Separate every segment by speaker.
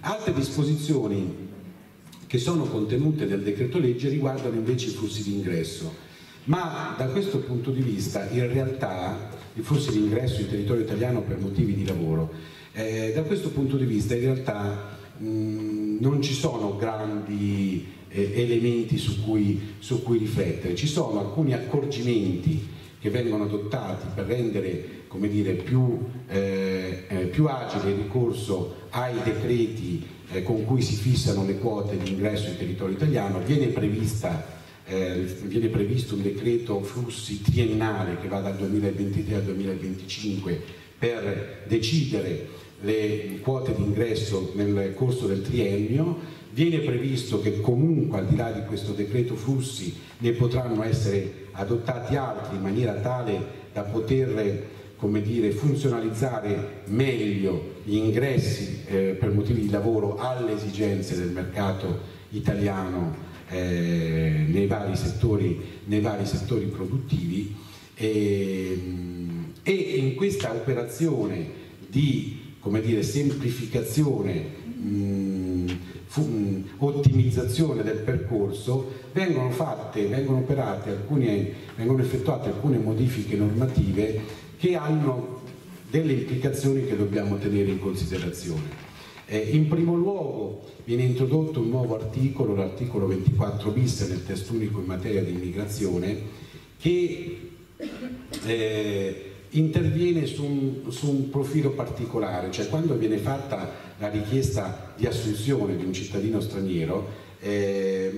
Speaker 1: altre disposizioni che sono contenute nel decreto legge riguardano invece i flussi di ingresso, ma da questo punto di vista in realtà i flussi di ingresso in territorio italiano per motivi di lavoro, eh, da questo punto di vista in realtà mh, non ci sono grandi eh, elementi su cui, su cui riflettere, ci sono alcuni accorgimenti che vengono adottati per rendere come dire, più, eh, eh, più agile il ricorso ai decreti eh, con cui si fissano le quote di ingresso in territorio italiano, viene, prevista, eh, viene previsto un decreto flussi triennale che va dal 2023 al 2025 per decidere le quote di ingresso nel corso del triennio, viene previsto che comunque al di là di questo decreto flussi ne potranno essere adottati altri in maniera tale da poter come dire, funzionalizzare meglio gli ingressi eh, per motivi di lavoro alle esigenze del mercato italiano eh, nei, vari settori, nei, vari settori, produttivi. E, e in questa operazione di dire, semplificazione mh, fu, ottimizzazione del percorso vengono fatte, vengono alcune, vengono effettuate alcune modifiche normative che hanno delle implicazioni che dobbiamo tenere in considerazione. Eh, in primo luogo viene introdotto un nuovo articolo, l'articolo 24 bis nel testo unico in materia di immigrazione, che eh, interviene su un, su un, profilo particolare, cioè quando viene fatta la richiesta di assunzione di un cittadino straniero, eh,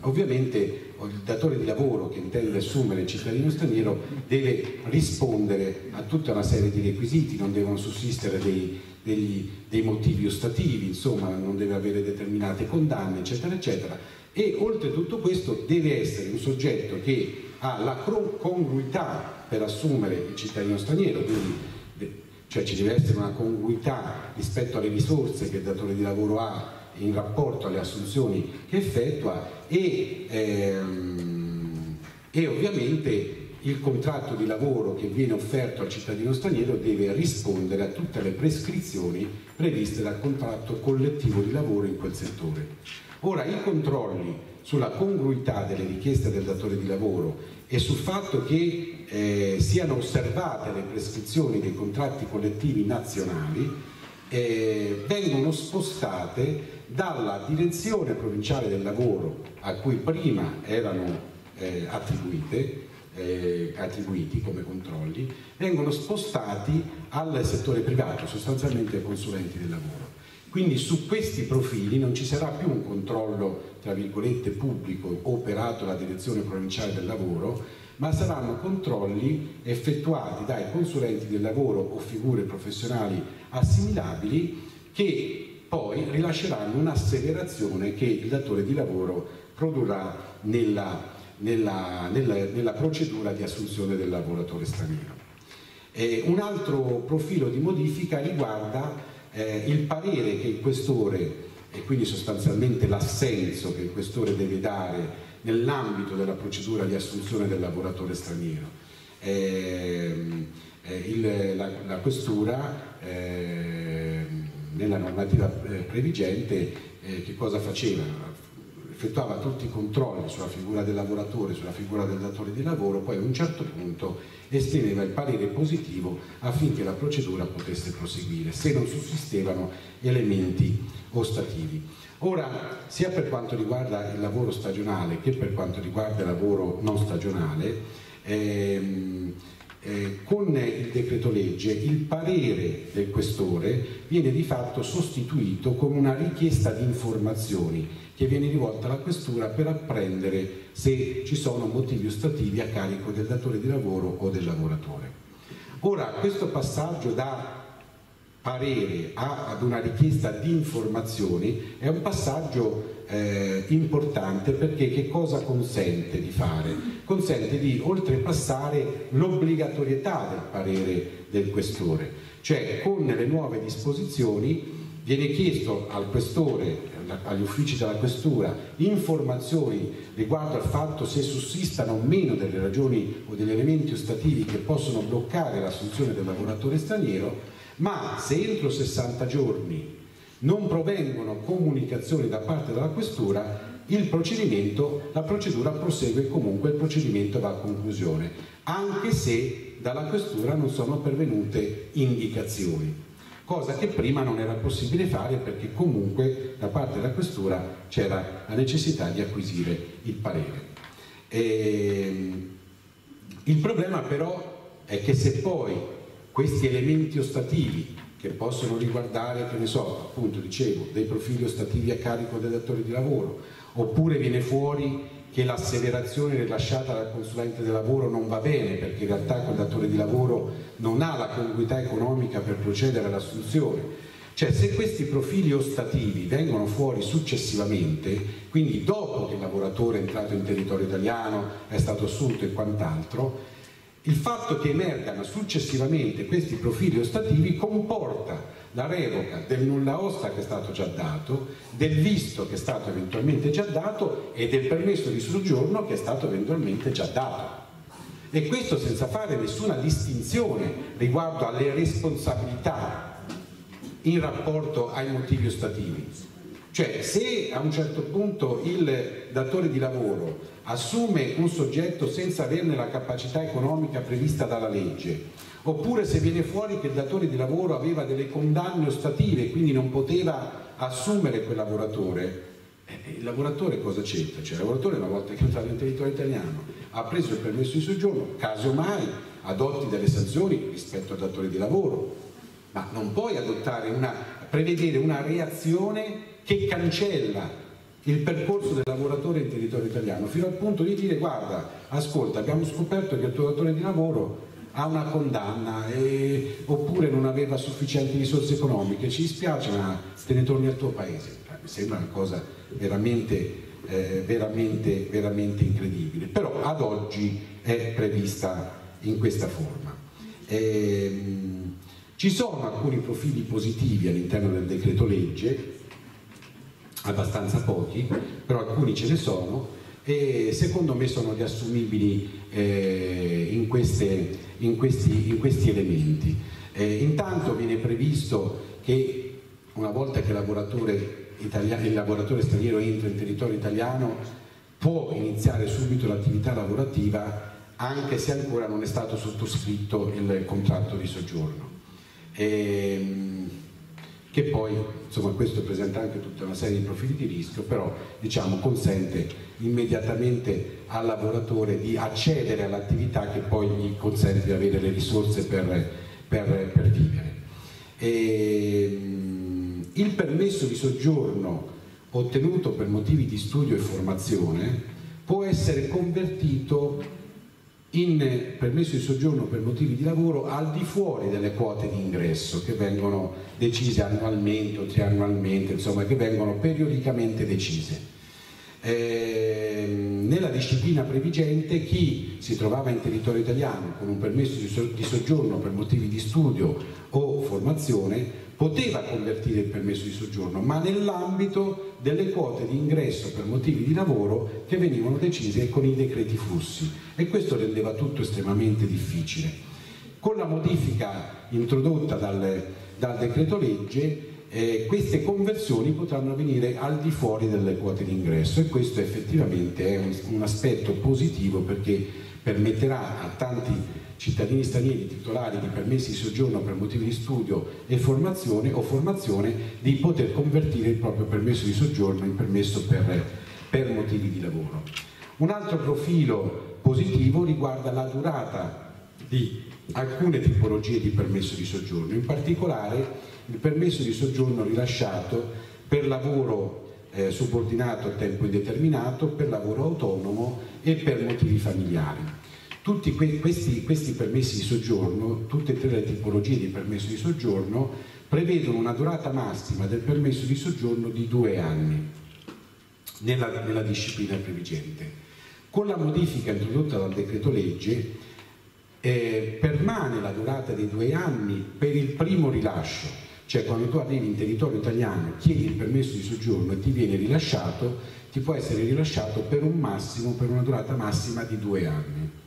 Speaker 1: ovviamente il datore di lavoro che intende assumere il cittadino straniero deve rispondere a tutta una serie di requisiti, non devono sussistere dei, dei, dei motivi ostativi, insomma non deve avere determinate condanne, eccetera, eccetera. E oltre tutto questo deve essere un soggetto che ha la congruità per assumere il cittadino straniero, quindi cioè ci deve essere una congruità rispetto alle risorse che il datore di lavoro ha in rapporto alle assunzioni che effettua e, ehm, e ovviamente il contratto di lavoro che viene offerto al cittadino straniero deve rispondere a tutte le prescrizioni previste dal contratto collettivo di lavoro in quel settore. Ora i controlli sulla congruità delle richieste del datore di lavoro e sul fatto che eh, siano osservate le prescrizioni dei contratti collettivi nazionali eh, vengono spostate dalla direzione provinciale del lavoro a cui prima erano eh, attribuite, eh, attribuiti come controlli, vengono spostati al settore privato, sostanzialmente ai consulenti del lavoro. Quindi su questi profili non ci sarà più un controllo, tra virgolette, pubblico operato dalla direzione provinciale del lavoro, ma saranno controlli effettuati dai consulenti del lavoro o figure professionali assimilabili che poi rilasceranno un'asseverazione che il datore di lavoro produrrà nella, nella, nella, nella procedura di assunzione del lavoratore straniero. Eh, un altro profilo di modifica riguarda eh, il parere che il questore e quindi sostanzialmente l'assenso che il questore deve dare nell'ambito della procedura di assunzione del lavoratore straniero. Eh, il, la, la, questura eh, nella normativa eh, previgente eh, che cosa faceva? Effettuava tutti i controlli sulla figura del lavoratore, sulla figura del datore di lavoro, poi a un certo punto esprimeva il parere positivo affinché la procedura potesse proseguire, se non sussistevano elementi ostativi. Ora, sia per quanto riguarda il lavoro stagionale che per quanto riguarda il lavoro non stagionale, ehm, eh, con il decreto legge il parere del questore viene di fatto sostituito con una richiesta di informazioni che viene rivolta alla questura per apprendere se ci sono motivi ostativi a carico del datore di lavoro o del lavoratore. Ora, questo passaggio da parere a, ad una richiesta di informazioni è un passaggio eh, importante perché che cosa consente di fare? Consente di oltrepassare l'obbligatorietà del parere del questore, cioè con le nuove disposizioni viene chiesto al questore, agli uffici della questura, informazioni riguardo al fatto se sussistano o meno delle ragioni o degli elementi ostativi che possono bloccare l'assunzione del lavoratore straniero, ma se entro 60 giorni non provengono comunicazioni da parte della questura, il procedimento, la procedura prosegue comunque, il procedimento va a conclusione, anche se dalla questura non sono pervenute indicazioni, cosa che prima non era possibile fare perché comunque da parte della questura c'era la necessità di acquisire il parere. E, ehm, il problema però è che se poi questi elementi ostativi che possono riguardare, che ne so, appunto dicevo, dei profili ostativi a carico dei datori di lavoro, oppure viene fuori che l'asseverazione rilasciata dal consulente del lavoro non va bene perché in realtà quel datore di lavoro non ha la congruità economica per procedere all'assunzione. Cioè se questi profili ostativi vengono fuori successivamente, quindi dopo che il lavoratore è entrato in territorio italiano, è stato assunto e quant'altro, il fatto che emergano successivamente questi profili ostativi comporta la revoca del nulla osta che è stato già dato, del visto che è stato eventualmente già dato e del permesso di soggiorno che è stato eventualmente già dato. E questo senza fare nessuna distinzione riguardo alle responsabilità in rapporto ai motivi ostativi. Cioè se a un certo punto il datore di lavoro assume un soggetto senza averne la capacità economica prevista dalla legge, oppure se viene fuori che il datore di lavoro aveva delle condanne ostative e quindi non poteva assumere quel lavoratore, eh, il lavoratore cosa c'entra? Cioè il lavoratore una volta che è entrato in territorio italiano ha preso il permesso di soggiorno, casomai adotti delle sanzioni rispetto al datore di lavoro, ma non puoi adottare una, prevedere una reazione che cancella il percorso del lavoratore in territorio italiano fino al punto di dire guarda, ascolta, abbiamo scoperto che il tuo datore di lavoro ha una condanna e, oppure non aveva sufficienti risorse economiche, ci dispiace ma te ne torni al tuo paese. Eh, mi sembra una cosa veramente, eh, veramente, veramente incredibile, però ad oggi è prevista in questa forma. Ehm, ci sono alcuni profili positivi all'interno del decreto legge, abbastanza pochi, però alcuni ce ne sono e secondo me sono riassumibili eh, in, queste, in, questi, in, questi, elementi. Eh, intanto viene previsto che una volta che il lavoratore, italiano, il lavoratore straniero entra in territorio italiano può iniziare subito l'attività lavorativa anche se ancora non è stato sottoscritto il contratto di soggiorno. E, ehm, che poi insomma questo presenta anche tutta una serie di profili di rischio, però diciamo consente immediatamente al lavoratore di accedere all'attività che poi gli consente di avere le risorse per, per, per vivere. E, il permesso di soggiorno ottenuto per motivi di studio e formazione può essere convertito in permesso di soggiorno per motivi di lavoro al di fuori delle quote di ingresso che vengono decise annualmente o triannualmente, insomma che vengono periodicamente decise. Eh, nella disciplina previgente chi si trovava in territorio italiano con un permesso di soggiorno per motivi di studio o formazione poteva convertire il permesso di soggiorno, ma nell'ambito delle quote di ingresso per motivi di lavoro che venivano decise con i decreti flussi e questo rendeva tutto estremamente difficile. Con la modifica introdotta dal, dal decreto legge eh, queste conversioni potranno avvenire al di fuori delle quote di ingresso e questo effettivamente è un, un aspetto positivo perché permetterà a tanti cittadini stranieri titolari di permessi di soggiorno per motivi di studio e formazione o formazione di poter convertire il proprio permesso di soggiorno in permesso per, per motivi di lavoro. Un altro profilo positivo riguarda la durata di alcune tipologie di permesso di soggiorno, in particolare il permesso di soggiorno rilasciato per lavoro eh, subordinato a tempo indeterminato, per lavoro autonomo e per motivi familiari. Tutti que questi, questi, permessi di soggiorno, tutte e tre le tipologie di permesso di soggiorno, prevedono una durata massima del permesso di soggiorno di due anni nella, nella disciplina previgente. Con la modifica introdotta dal decreto legge eh, permane la durata di due anni per il primo rilascio, cioè quando tu arrivi in territorio italiano, chiedi il permesso di soggiorno e ti viene rilasciato, ti può essere rilasciato per un massimo, per una durata massima di due anni.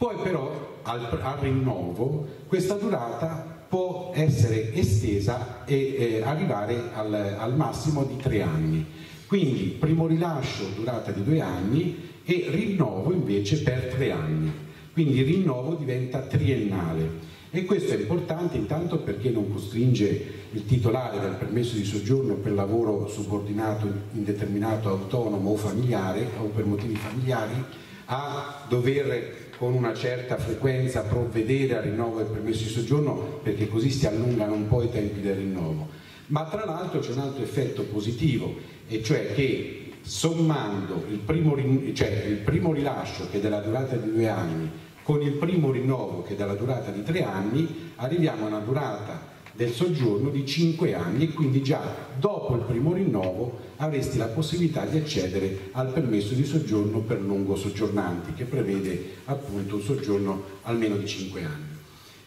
Speaker 1: Poi però al, al rinnovo questa durata può essere estesa e eh, arrivare al, al massimo di tre anni. Quindi primo rilascio durata di due anni e rinnovo invece per tre anni. Quindi il rinnovo diventa triennale. E questo è importante intanto perché non costringe il titolare del permesso di soggiorno per lavoro subordinato indeterminato autonomo o familiare o per motivi familiari a dover con una certa frequenza provvedere al rinnovo del permesso di soggiorno perché così si allungano un po' i tempi del rinnovo. Ma tra l'altro c'è un altro effetto positivo, e cioè che sommando il primo, cioè il primo rilascio che è della durata di due anni con il primo rinnovo che è della durata di tre anni, arriviamo a una durata del soggiorno di 5 anni e quindi già dopo il primo rinnovo avresti la possibilità di accedere al permesso di soggiorno per lungo soggiornanti che prevede appunto un soggiorno almeno di 5 anni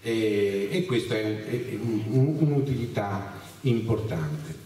Speaker 1: e, e questa è, è un'utilità importante.